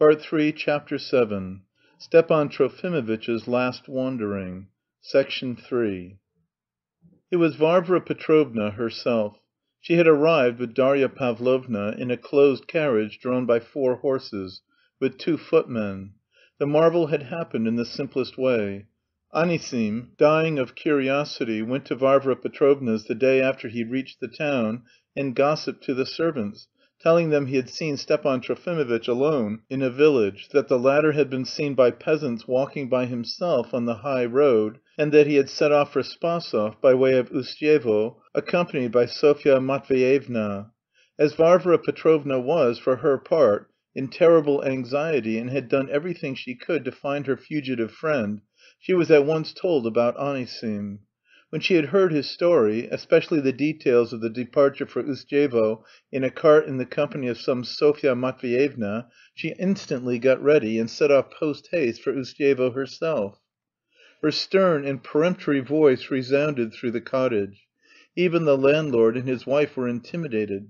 PART THREE CHAPTER VII STEPAN TROFIMOVITCH'S LAST WANDERING III It was Varvara Petrovna herself. She had arrived with Darya Pavlovna in a closed carriage drawn by four horses, with two footmen. The marvel had happened in the simplest way. Anisim, dying of curiosity, went to Varvara Petrovna's the day after he reached the town and gossiped to the servants, telling them he had seen Stepan Trofimovitch alone in a village, that the latter had been seen by peasants walking by himself on the high road, and that he had set off for Spasov by way of Ustyevo, accompanied by Sofya Matveyevna. As Varvara Petrovna was, for her part, in terrible anxiety and had done everything she could to find her fugitive friend, she was at once told about Anisim. When she had heard his story, especially the details of the departure for Ustyevo in a cart in the company of some Sofya Matveyevna, she instantly got ready and set off post haste for Ustyevo herself. Her stern and peremptory voice resounded through the cottage. Even the landlord and his wife were intimidated.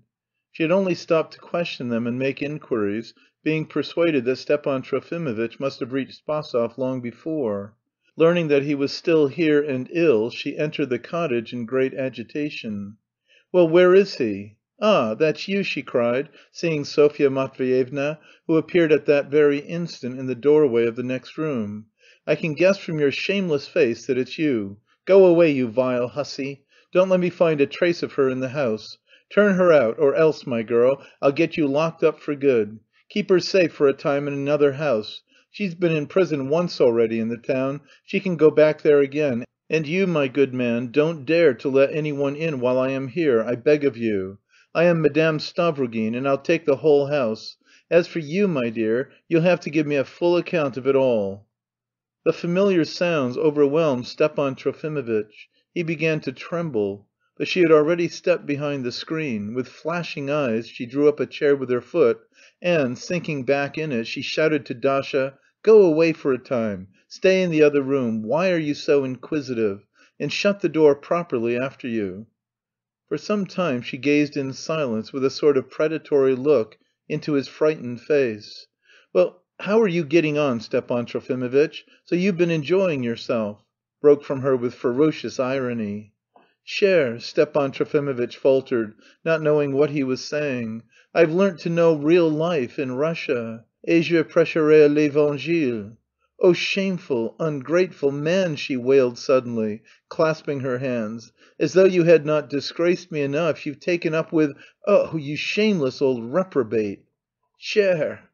She had only stopped to question them and make inquiries, being persuaded that Stepan Trofimovitch must have reached Spasov long before. Learning that he was still here and ill, she entered the cottage in great agitation. "Well, where is he? Ah, that's you!" she cried, seeing Sofya Matveyevna, who appeared at that very instant in the doorway of the next room. "I can guess from your shameless face that it's you. Go away, you vile hussy! Don't let me find a trace of her in the house. Turn her out, or else, my girl, I'll get you locked up for good. Keep her safe for a time in another house. She's been in prison once already in the town, she can go back there again, and you, my good man, don't dare to let anyone in while I am here, I beg of you. I am Madame Stavrogin, and I'll take the whole house. As for you, my dear, you'll have to give me a full account of it all." The familiar sounds overwhelmed Stepan Trofimovitch. He began to tremble. But she had already stepped behind the screen; with flashing eyes she drew up a chair with her foot, and, sinking back in it, she shouted to Dasha: "Go away for a time, stay in the other room, why are you so inquisitive? And shut the door properly after you." For some time she gazed in silence with a sort of predatory look into his frightened face. "Well, how are you getting on, Stepan Trofimovitch? So you've been enjoying yourself?" broke from her with ferocious irony. "Cher," Stepan Trofimovitch faltered, not knowing what he was saying, "I've learnt to know real life in Russia, et je prêcherai l'Evangile." "Oh, shameful, ungrateful man!" she wailed suddenly, clasping her hands. "As though you had not disgraced me enough, you've taken up with... oh, you shameless old reprobate!" "Cher!"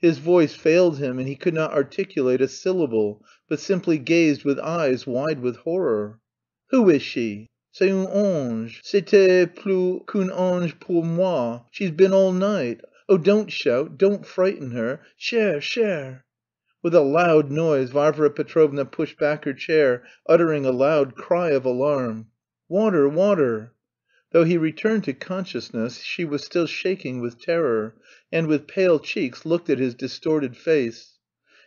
His voice failed him and he could not articulate a syllable, but simply gazed with eyes wide with horror. "Who is she?" "C'est un ange. C'était plus qu'un ange pour moi. She's been all night.... Oh, don't shout, don't frighten her. Cher, cher!" With a loud noise Varvara Petrovna pushed back her chair, uttering a loud cry of alarm. "Water, water!" Though he returned to consciousness she was still shaking with terror, and with pale cheeks looked at his distorted face.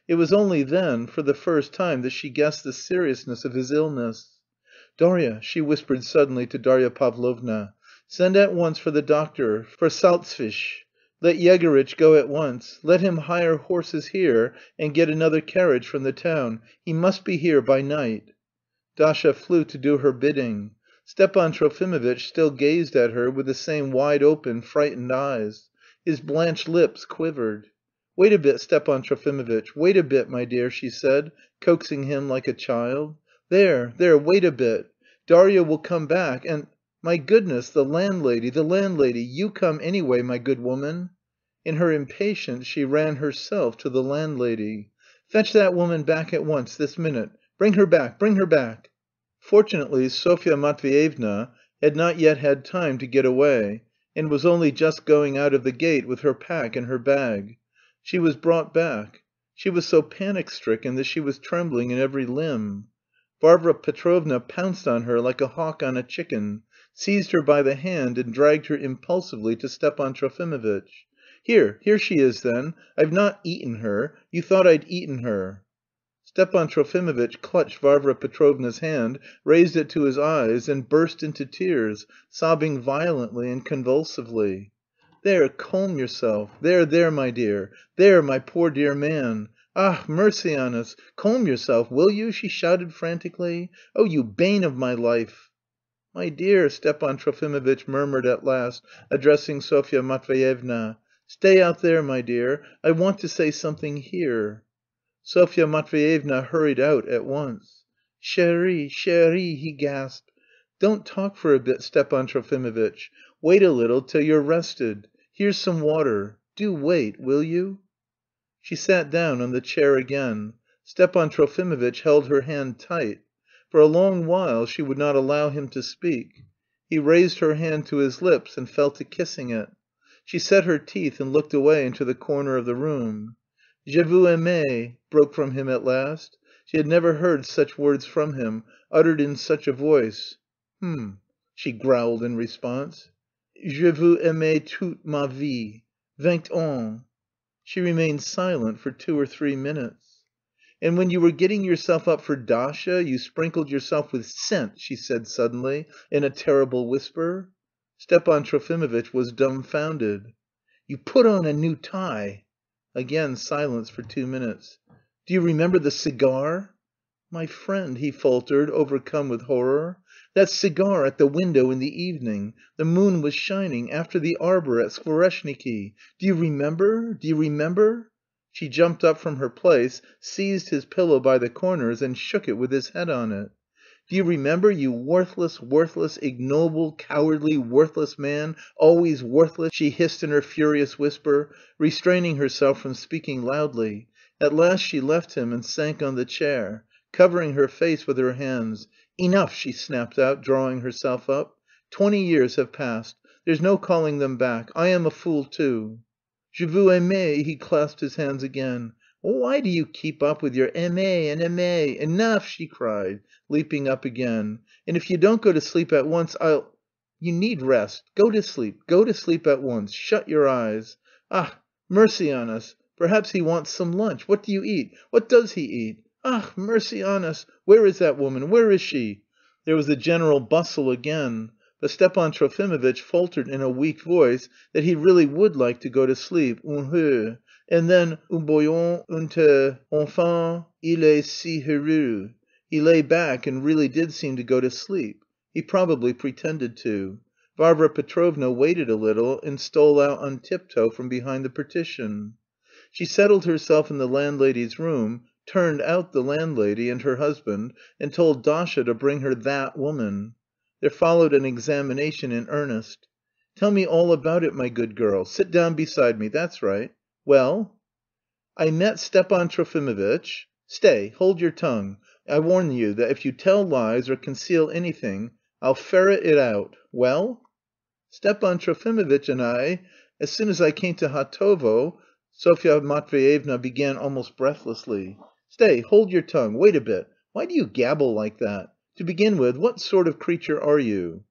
It was only then, for the first time, that she guessed the seriousness of his illness. "Darya," she whispered suddenly to Darya Pavlovna, "send at once for the doctor, for Salzfish. Let Yegorytch go at once. Let him hire horses here and get another carriage from the town. He must be here by night." Dasha flew to do her bidding. Stepan Trofimovitch still gazed at her with the same wide open, frightened eyes. His blanched lips quivered. "Wait a bit, Stepan Trofimovitch, wait a bit, my dear," she said, coaxing him like a child. "There, there, wait a bit. Darya will come back and... My goodness, the landlady, the landlady! You come anyway, my good woman." In her impatience she ran herself to the landlady. "Fetch that woman back at once, this minute. Bring her back, bring her back!" Fortunately Sofya Matveyevna had not yet had time to get away, and was only just going out of the gate with her pack and her bag. She was brought back. She was so panic stricken that she was trembling in every limb. Varvara Petrovna pounced on her like a hawk on a chicken, seized her by the hand and dragged her impulsively to Stepan Trofimovitch. "Here, here she is then. I've not eaten her. You thought I'd eaten her." Stepan Trofimovitch clutched Varvara Petrovna's hand, raised it to his eyes, and burst into tears, sobbing violently and convulsively. There, calm yourself. There, there, my dear. There, my poor dear man. Ach, mercy on us! Calm yourself, will you?" she shouted frantically. "Oh, you bane of my life!" "My dear," Stepan Trofimovitch murmured at last, addressing Sofya Matveyevna, "stay out there, my dear. I want to say something here." Sofya Matveyevna hurried out at once. "Chérie, chérie," he gasped. "Don't talk for a bit, Stepan Trofimovitch. Wait a little till you're rested. Here's some water. Do wait, will you?" She sat down on the chair again. Stepan Trofimovitch held her hand tight. For a long while she would not allow him to speak. He raised her hand to his lips and fell to kissing it. She set her teeth and looked away into the corner of the room. "Je vous aime," broke from him at last. She had never heard such words from him, uttered in such a voice. "H'm," she growled in response. "Je vous aime toute ma vie. Vingt ans." She remained silent for two or three minutes. "And when you were getting yourself up for Dasha you sprinkled yourself with scent," she said suddenly in a terrible whisper. Stepan Trofimovitch was dumbfounded. "You put on a new tie." Again silence for two minutes. "Do you remember the cigar?" "My friend," he faltered, overcome with horror. "That cigar at the window in the evening, the moon was shining, after the arbour at Skvoreshniki. Do you remember? Do you remember?" She jumped up from her place, seized his pillow by the corners and shook it with his head on it. "Do you remember, you worthless, worthless, ignoble, cowardly, worthless man, always worthless," she hissed in her furious whisper, restraining herself from speaking loudly. At last she left him and sank on the chair, covering her face with her hands. "Enough!" she snapped out, drawing herself up. "Twenty years have passed. There's no calling them back. I am a fool too." "Je vous aime," he clasped his hands again. "Why do you keep up with your aimer and aimer? Enough!" she cried, leaping up again. "And if you don't go to sleep at once, I'll... You need rest. Go to sleep, go to sleep at once. Shut your eyes. Ach, mercy on us! Perhaps he wants some lunch. What do you eat? What does he eat? Ach, mercy on us! Where is that woman? Where is she?" There was a general bustle again, but Stepan Trofimovitch faltered in a weak voice that he really would like to go to sleep, un peu, and then un bouillon, un enfin il est si heureux. He lay back and really did seem to go to sleep. He probably pretended to. Varvara Petrovna waited a little and stole out on tiptoe from behind the partition. She settled herself in the landlady's room, turned out the landlady and her husband, and told Dasha to bring her "that woman." There followed an examination in earnest. "Tell me all about it, my good girl. Sit down beside me. That's right. Well?" "I met Stepan Trofimovitch..." "Stay, hold your tongue. I warn you that if you tell lies or conceal anything I'll ferret it out. Well?" "Stepan Trofimovitch and I... as soon as I came to Hatovo..." Sofya Matveyevna began almost breathlessly. "Stay, hold your tongue. Wait a bit. Why do you gabble like that? To begin with, what sort of creature are you?"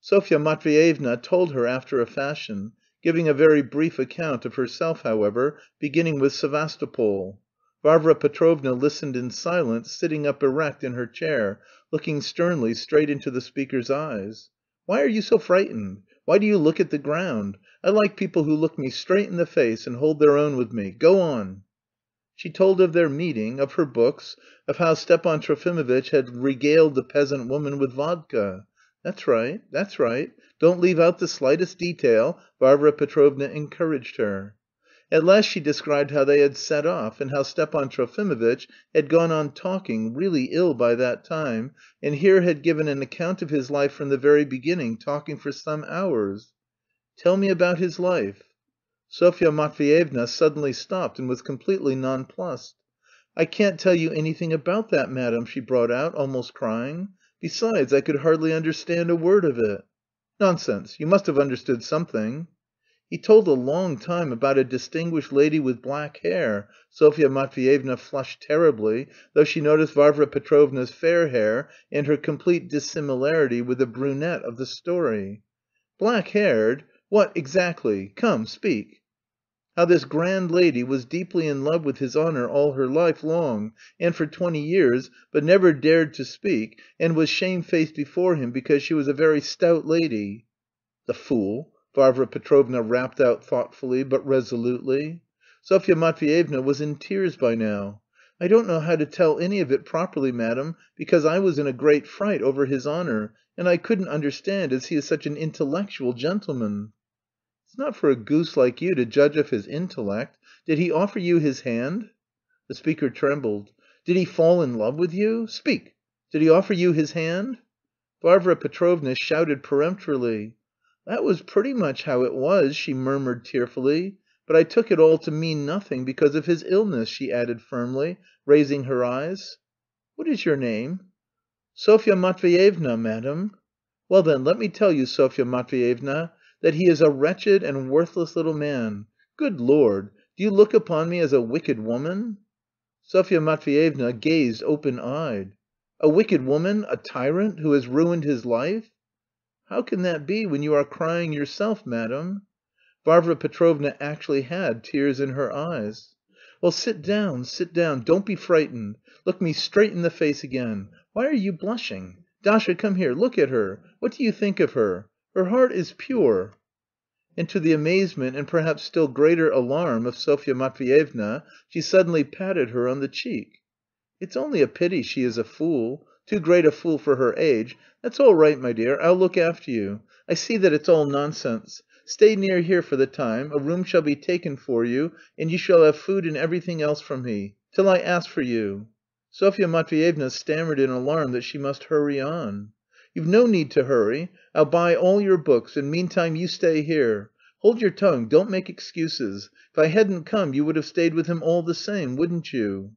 Sofya Matveyevna told her after a fashion, giving a very brief account of herself, however, beginning with Sevastopol. Varvara Petrovna listened in silence, sitting up erect in her chair, looking sternly straight into the speaker's eyes. "Why are you so frightened? Why do you look at the ground? I like people who look me straight in the face and hold their own with me. Go on." She told of their meeting, of her books, of how Stepan Trofimovitch had regaled the peasant woman with vodka. "That's right, that's right. Don't leave out the slightest detail," Varvara Petrovna encouraged her. At last she described how they had set off, and how Stepan Trofimovitch had gone on talking, really ill by that time, and here had given an account of his life from the very beginning, talking for some hours. "Tell me about his life." Sofya Matveyevna suddenly stopped and was completely nonplussed. "I can't tell you anything about that, madam," she brought out, almost crying. "Besides, I could hardly understand a word of it." "Nonsense, you must have understood something." "He told a long time about a distinguished lady with black hair." Sofya Matveyevna flushed terribly, though she noticed Varvara Petrovna's fair hair and her complete dissimilarity with the brunette of the story. "Black haired? What, exactly? Come, speak." "How this grand lady was deeply in love with his honour all her life long and for twenty years, but never dared to speak, and was shamefaced before him because she was a very stout lady." "The fool!" Varvara Petrovna rapped out thoughtfully, but resolutely. Sofya Matveyevna was in tears by now. "I don't know how to tell any of it properly, madam, because I was in a great fright over his honour, and I couldn't understand, as he is such an intellectual gentleman." "It's not for a goose like you to judge of his intellect. Did he offer you his hand?" The speaker trembled. "Did he fall in love with you? Speak! Did he offer you his hand?" Varvara Petrovna shouted peremptorily. "That was pretty much how it was," she murmured tearfully. "But I took it all to mean nothing because of his illness," she added firmly, raising her eyes. "What is your name?" "Sofya Matveyevna, madam." "Well, then, let me tell you, Sofya Matveyevna, that he is a wretched and worthless little man. Good Lord! Do you look upon me as a wicked woman?" Sofya Matveyevna gazed open eyed. "A wicked woman, a tyrant, who has ruined his life?" "How can that be when you are crying yourself, madam?" Varvara Petrovna actually had tears in her eyes. "Well, sit down, sit down, don't be frightened. Look me straight in the face again. Why are you blushing? Dasha, come here, look at her. What do you think of her? Her heart is pure." And to the amazement and perhaps still greater alarm of Sofya Matveyevna, she suddenly patted her on the cheek. "It's only a pity she is a fool. Too great a fool for her age. That's all right, my dear, I'll look after you. I see that it's all nonsense. Stay near here for the time, a room shall be taken for you, and you shall have food and everything else from me... till I ask for you." Sofya Matveyevna stammered in alarm that she must hurry on. "You've no need to hurry. I'll buy all your books, and meantime you stay here. Hold your tongue, don't make excuses. If I hadn't come you would have stayed with him all the same, wouldn't you?"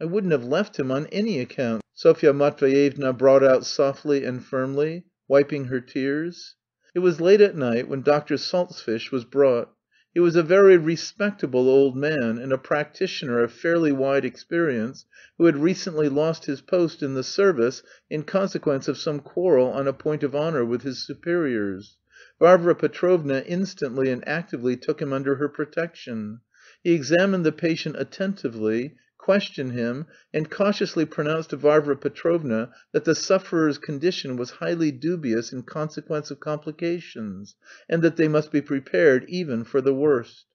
"I wouldn't have left him on any account," Sofya Matveyevna brought out softly and firmly, wiping her tears. It was late at night when Doctor Salzfish was brought. He was a very respectable old man and a practitioner of fairly wide experience, who had recently lost his post in the service in consequence of some quarrel on a point of honour with his superiors. Varvara Petrovna instantly and actively took him under her protection. He examined the patient attentively, questioned him, and cautiously pronounced to Varvara Petrovna that the sufferer's condition was highly dubious in consequence of complications, and that they must be prepared even for the worst.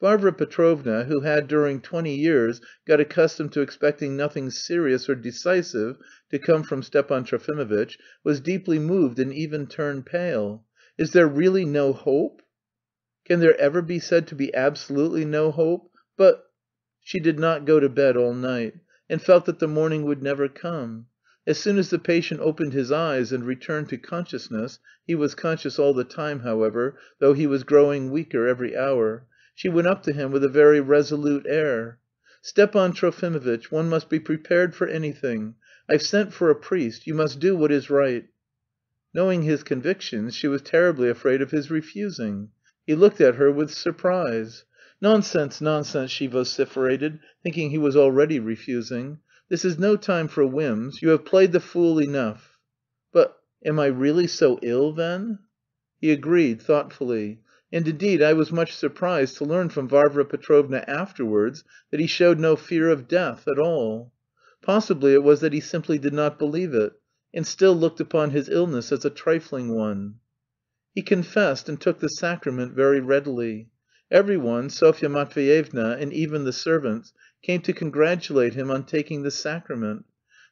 Varvara Petrovna, who had during twenty years got accustomed to expecting nothing serious or decisive to come from Stepan Trofimovitch, was deeply moved and even turned pale. "Is there really no hope?" "Can there ever be said to be absolutely no hope? But..." She did not go to bed all night, and felt that the morning would never come. As soon as the patient opened his eyes and returned to consciousness he was conscious all the time, however, though he was growing weaker every hour she went up to him with a very resolute air. "Stepan Trofimovitch, one must be prepared for anything. I've sent for a priest. You must do what is right." Knowing his convictions, she was terribly afraid of his refusing. He looked at her with surprise. "Nonsense, nonsense!" she vociferated, thinking he was already refusing. "This is no time for whims. You have played the fool enough." "But... am I really so ill then?" He agreed, thoughtfully. And indeed I was much surprised to learn from Varvara Petrovna afterwards that he showed no fear of death at all. Possibly it was that he simply did not believe it, and still looked upon his illness as a trifling one. He confessed and took the sacrament very readily. Every one, Sofya Matveyevna, and even the servants, came to congratulate him on taking the sacrament.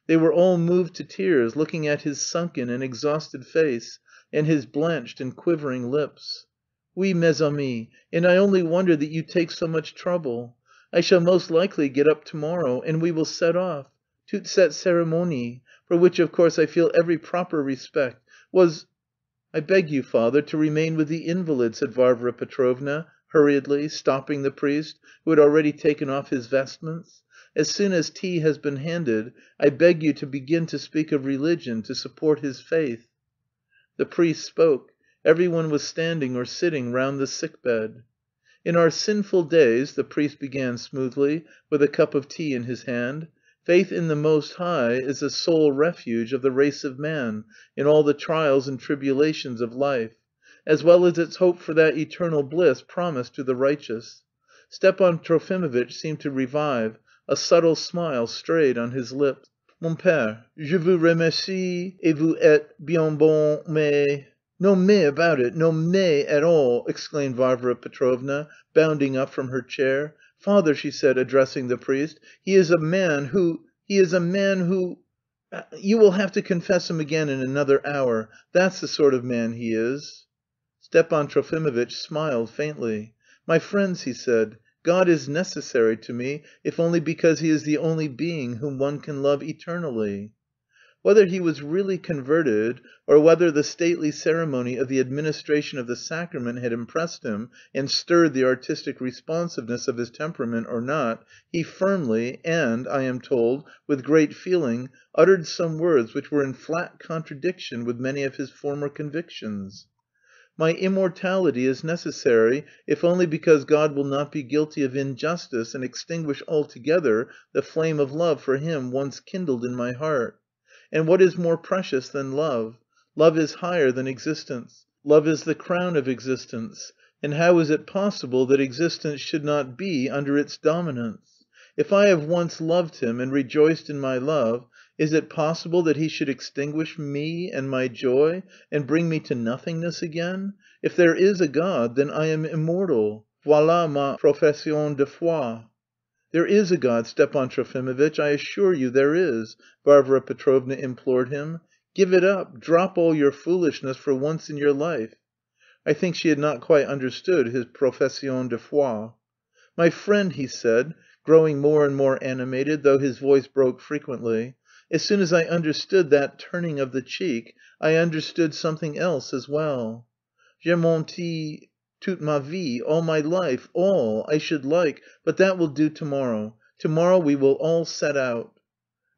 They were all moved to tears, looking at his sunken and exhausted face, and his blanched and quivering lips. "Oui, mes amis, and I only wonder that you take so much trouble. I shall most likely get up to morrow, and we will set off. Toute cette cérémonie, for which of course I feel every proper respect, was..." "I beg you, father, to remain with the invalid," said Varvara Petrovna, hurriedly, stopping the priest, who had already taken off his vestments. "As soon as tea has been handed, I beg you to begin to speak of religion, to support his faith." The priest spoke. Every one was standing or sitting round the sick bed. "In our sinful days," the priest began smoothly, with a cup of tea in his hand, "faith in the Most High is the sole refuge of the race of man in all the trials and tribulations of life, as well as its hope for that eternal bliss promised to the righteous." Stepan Trofimovitch seemed to revive, a subtle smile strayed on his lips. "Mon père, je vous remercie et vous êtes bien bon, mais..." "No mais about it, no mais at all!" exclaimed Varvara Petrovna, bounding up from her chair. "Father," she said, addressing the priest, "he is a man who... he is a man who... you will have to confess him again in another hour... that's the sort of man he is." Stepan Trofimovitch smiled faintly. "My friends," he said, "God is necessary to me, if only because he is the only being whom one can love eternally." Whether he was really converted, or whether the stately ceremony of the administration of the sacrament had impressed him and stirred the artistic responsiveness of his temperament or not, he firmly, and, I am told, with great feeling, uttered some words which were in flat contradiction with many of his former convictions. "My immortality is necessary, if only because God will not be guilty of injustice and extinguish altogether the flame of love for Him once kindled in my heart. And what is more precious than love? Love is higher than existence. Love is the crown of existence. And how is it possible that existence should not be under its dominance? If I have once loved him and rejoiced in my love, is it possible that he should extinguish me and my joy and bring me to nothingness again? If there is a God, then I am immortal. Voilà ma profession de foi." "There is a God, Stepan Trofimovitch, I assure you there is," Varvara Petrovna implored him. "Give it up, drop all your foolishness for once in your life." I think she had not quite understood his profession de foi. "My friend," he said, growing more and more animated, though his voice broke frequently, "as soon as I understood that turning of the cheek, I understood something else as well. J'ai menti toute ma vie, all my life, all... I should like... but that will do to morrow. To morrow we will all set out."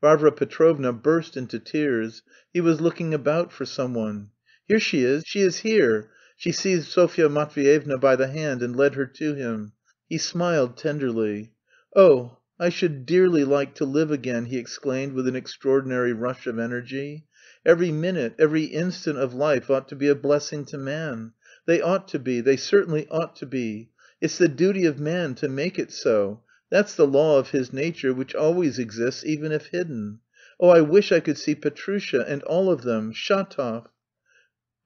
Varvara Petrovna burst into tears. He was looking about for someone. "Here she is, she is here!" She seized Sofya Matveyevna by the hand and led her to him. He smiled tenderly. "Oh, I should dearly like to live again!" he exclaimed with an extraordinary rush of energy. "Every minute, every instant of life ought to be a blessing to man. They ought to be, they certainly ought to be. It's the duty of man to make it so. That's the law of his nature which always exists even if hidden. Oh, I wish I could see Petrusha and all of them, Shatov."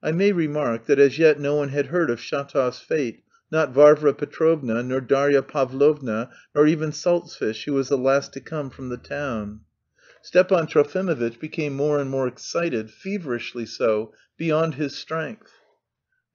I may remark that as yet no one had heard of Shatov's fate, not Varvara Petrovna, nor Darya Pavlovna, nor even Salzfish, who was the last to come from the town. Stepan Trofimovitch became more and more excited, feverishly so, beyond his strength.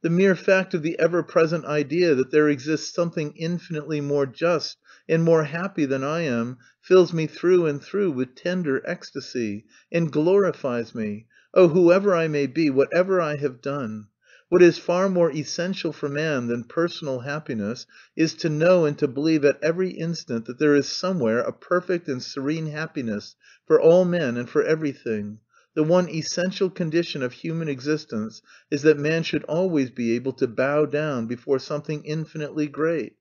The mere fact of the ever present idea that there exists something infinitely more just and more happy than I am fills me through and through with tender ecstasy, and glorifies me oh, whoever I may be, whatever I have done. What is far more essential for man than personal happiness is to know and to believe at every instant that there is somewhere a perfect and serene happiness for all men and for everything. The one essential condition of human existence is that man should always be able to bow down before something infinitely great.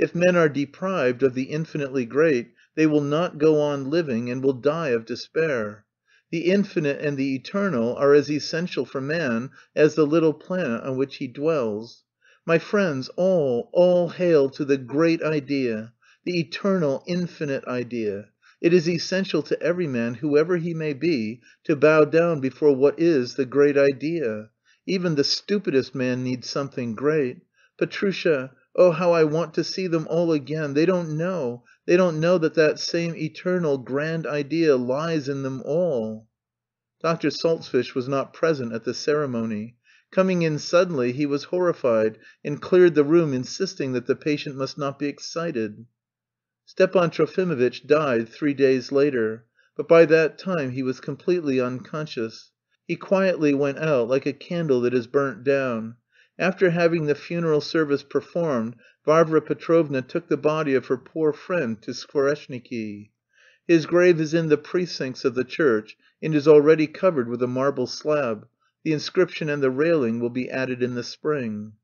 If men are deprived of the infinitely great they will not go on living and will die of despair. The infinite and the eternal are as essential for man as the little planet on which he dwells. My friends, all, all hail to the great idea, the eternal, infinite idea. It is essential to every man, whoever he may be, to bow down before what is the great idea. Even the stupidest man needs something great. Petrusha, oh, how I want to see them all again! They don't know, they don't know that that same eternal, grand idea lies in them all." Doctor Salzfish was not present at the ceremony. Coming in suddenly, he was horrified, and cleared the room insisting that the patient must not be excited. Stepan Trofimovitch died three days later, but by that time he was completely unconscious. He quietly went out like a candle that is burnt down. After having the funeral service performed, Varvara Petrovna took the body of her poor friend to Skvoreshniki. His grave is in the precincts of the church and is already covered with a marble slab; the inscription and the railing will be added in the spring.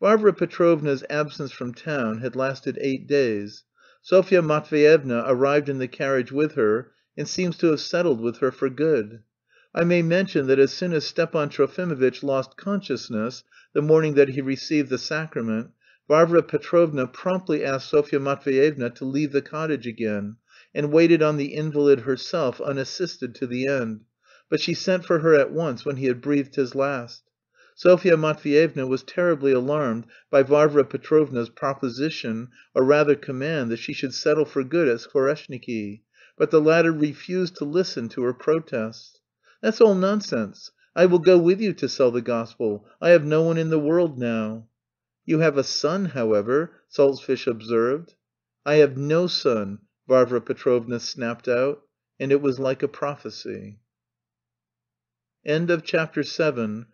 Varvara Petrovna's absence from town had lasted eight days. Sofya Matveyevna arrived in the carriage with her, and seems to have settled with her for good. I may mention that as soon as Stepan Trofimovitch lost consciousness the morning that he received the sacrament, Varvara Petrovna promptly asked Sofya Matveyevna to leave the cottage again, and waited on the invalid herself unassisted to the end, but she sent for her at once when he had breathed his last. Sofya Matveyevna was terribly alarmed by Varvara Petrovna's proposition, or rather command, that she should settle for good at Skvoreshniki, but the latter refused to listen to her protests. "That's all nonsense. I will go with you to sell the gospel. I have no one in the world now." "You have a son, however," Salzfish observed. "I have no son," Varvara Petrovna snapped out, and it was like a prophecy. CHAPTER VIII.